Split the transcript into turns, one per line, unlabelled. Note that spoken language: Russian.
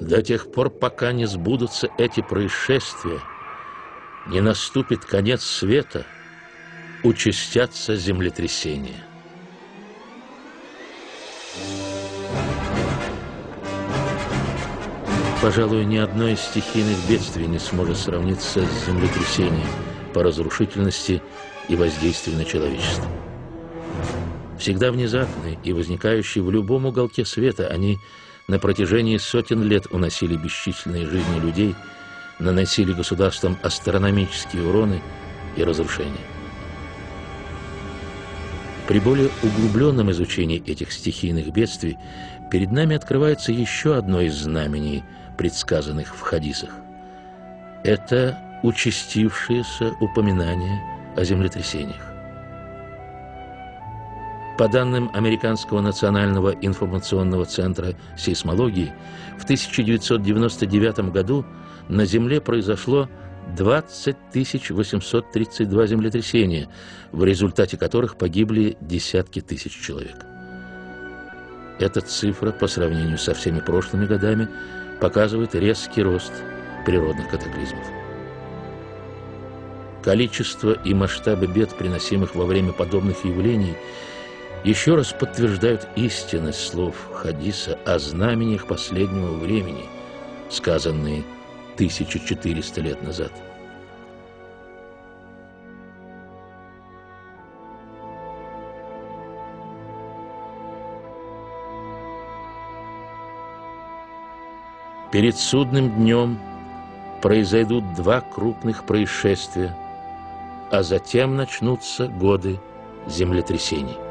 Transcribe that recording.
До тех пор, пока не сбудутся эти происшествия, не наступит конец света, участятся землетрясения. Пожалуй, ни одно из стихийных бедствий не сможет сравниться с землетрясением по разрушительности и воздействию на человечество. Всегда внезапные и возникающие в любом уголке света, они на протяжении сотен лет уносили бесчисленные жизни людей, наносили государствам астрономические уроны и разрушения. При более углубленном изучении этих стихийных бедствий перед нами открывается еще одно из знамений, предсказанных в хадисах. Это участившиеся упоминания о землетрясениях. По данным Американского национального информационного центра сейсмологии, в 1999 году на Земле произошло 20 832 землетрясения, в результате которых погибли десятки тысяч человек. Эта цифра по сравнению со всеми прошлыми годами показывает резкий рост природных катаклизмов. Количество и масштабы бед, приносимых во время подобных явлений, еще раз подтверждают истинность слов Хадиса о знамениях последнего времени, сказанные 1400 лет назад. Перед судным днем произойдут два крупных происшествия, а затем начнутся годы землетрясений.